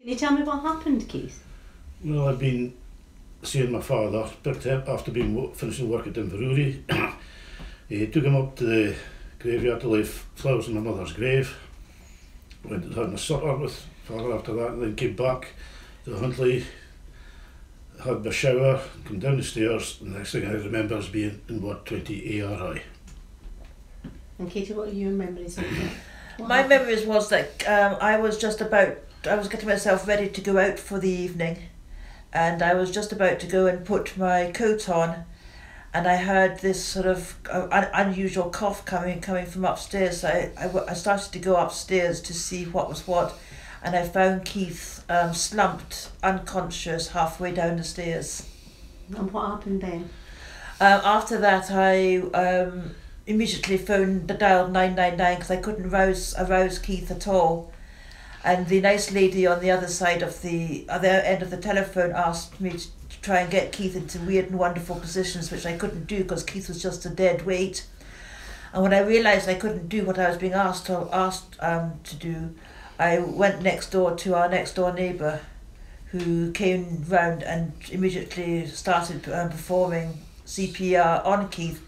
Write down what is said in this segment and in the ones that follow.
Can you tell me what happened, Keith? Well, I'd been seeing my father, but uh, after being wo- finishing work at Inverurie, he took him up to the graveyard to lay f- flowers in my mother's grave. Went and had a supper with father after that, and then came back to Huntly, had my shower, come down the stairs, and the next thing I remember is being in Ward 20 ARI. And Katie, what are your memories of that? My happened? memories was that um, I was just about, I was getting myself ready to go out for the evening, and I was just about to go and put my coat on, and I heard this sort of uh, un- unusual cough coming coming from upstairs. So I, I, I started to go upstairs to see what was what, and I found Keith um, slumped, unconscious, halfway down the stairs. And what happened then? Um, after that, I um, immediately phoned the dial nine nine nine because I couldn't rouse arouse Keith at all, and the nice lady on the other side of the other end of the telephone asked me to, try and get Keith into weird and wonderful positions, which I couldn't do because Keith was just a dead weight. And when I realised I couldn't do what I was being asked to asked um, to do, I went next door to our next door neighbour, who came round and immediately started um, performing CPR on Keith.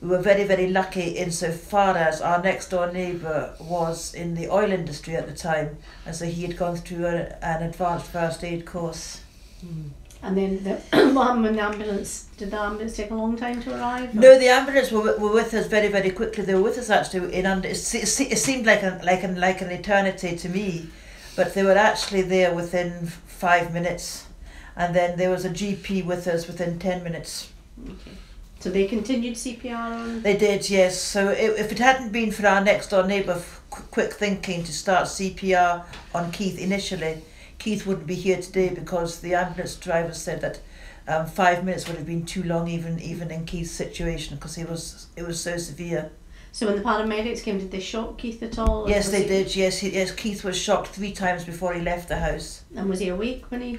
We were very, very lucky insofar as our next door neighbour was in the oil industry at the time, and so he had gone through a, an advanced first aid course. Hmm. And then the, happened when the ambulance? Did the ambulance take a long time to arrive? or- No, the ambulance were, were with us very, very quickly. They were with us actually in under. It, it seemed like an like an like an eternity to me, but they were actually there within five minutes, and then there was a GP with us within ten minutes. Okay. So they continued CPR on. They did, yes. So if, if it hadn't been for our next door neighbour f- quick thinking to start CPR on Keith initially, Keith wouldn't be here today because the ambulance driver said that um, five minutes would have been too long, even even in Keith's situation, because he was it was so severe. So when the paramedics came, did they shock Keith at all? Yes, they he- did. Yes, he, yes. Keith was shocked three times before he left the house. And was he awake when he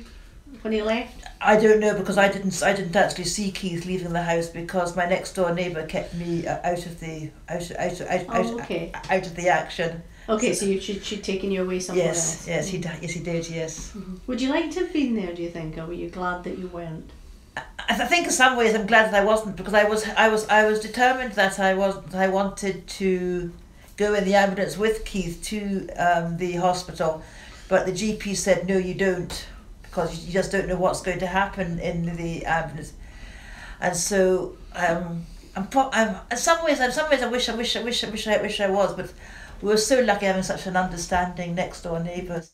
when he left? I don't know because I didn't. I didn't actually see Keith leaving the house because my next door neighbour kept me uh, out of the out out out, Oh, out, okay. out of the action. Okay, so you should she'd taken you away somewhere yes, else. yes, he di- yes he did. Yes. Mhm. Would you like to have been there? Do you think, or were you glad that you weren't? I I think in some ways I'm glad that I wasn't because I was I was I was determined that I was I wanted to go in the ambulance with Keith to um, the hospital, but the GP said no, you don't because you just don't know what's going to happen in the ambulance, and so um, I'm, pro- I'm in some ways in some ways I wish I wish I wish I wish I wish I was, but we were so lucky having such an understanding next door neighbours.